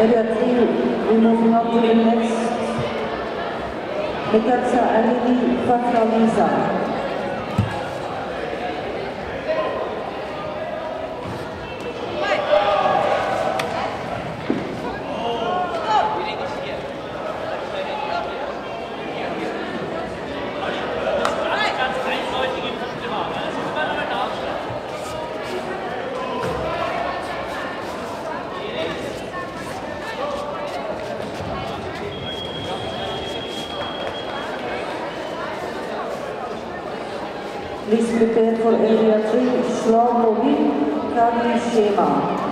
الرياضيين بموضوعات النفس بتبسع عليه فترة ليزا Please prepare for area 3, Shlomo Kali Shema.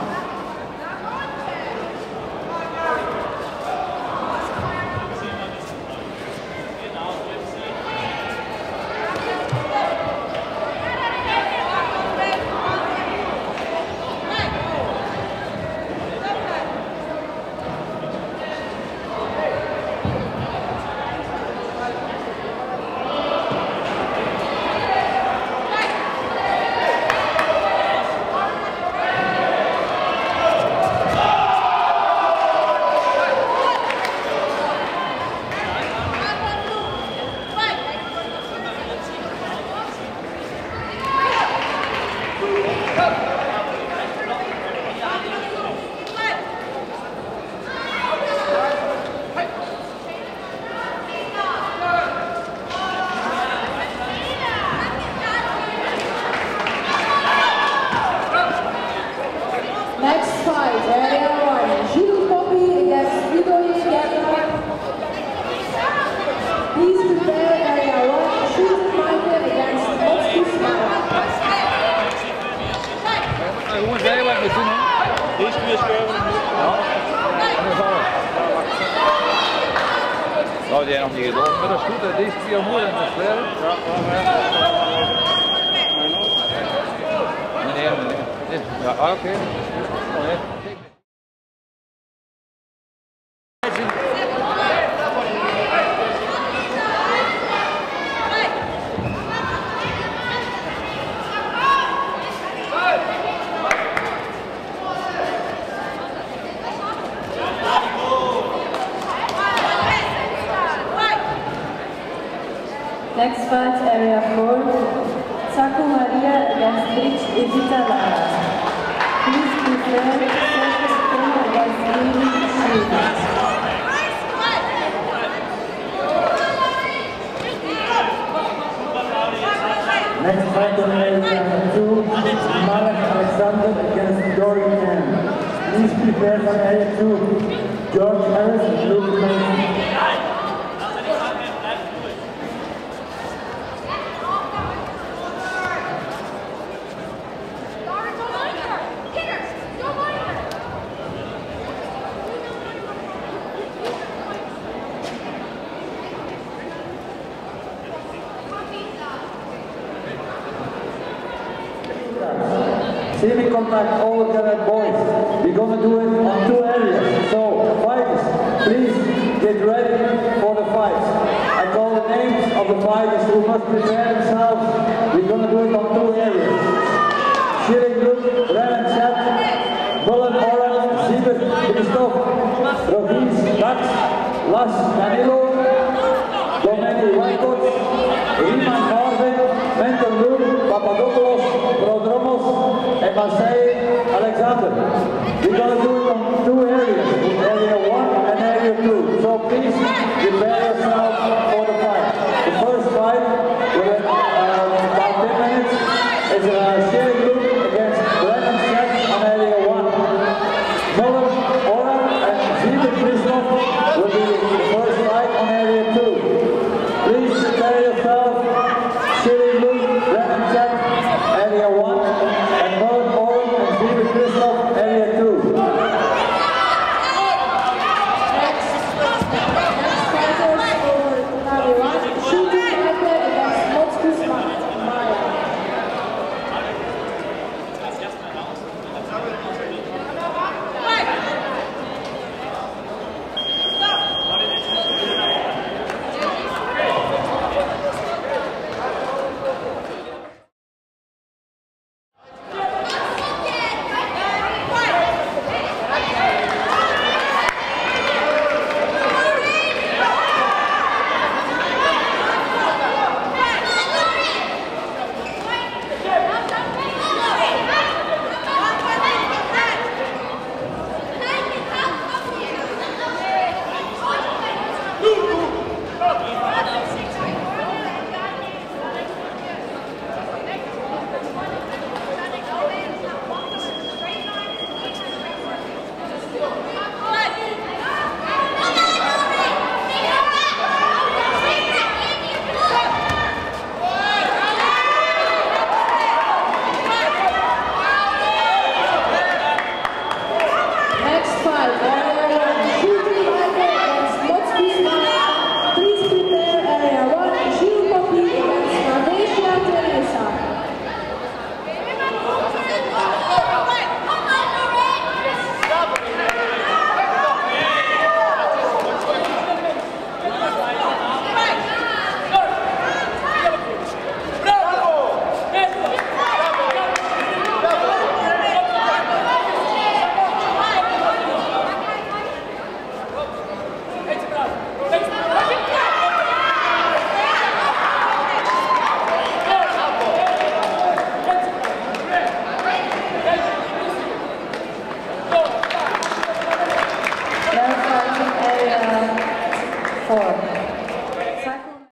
Nou, die nog niet gedaan. Maar dat is goed, hè. deze twee mooi en dat is klaar. Ja. Nee, nee, nee. nee. Ja, ah, oké. Oh, fight, area 4, Saku Maria Bridge Evita Lara. Please prepare second Lily Next fight on area 2, Malak Alexander against Dorian Ham. Please prepare for area 2, George Harris and Luke Mason. Semi contact all the gathered boys. We're gonna do it on two areas. So fighters, please get ready for the fights. I call the names of the fighters who must prepare themselves. We're gonna do it on two areas. Schilling Luke, Renan Chat, Bullen Oran, Siebert, Christoph, Rogies, Dax, Las, Danilo, Domenic Wycott, Riemann Marvin, Mentor Luke, Papadopoulos, Prodromos, and Marseille Alexander. We're gonna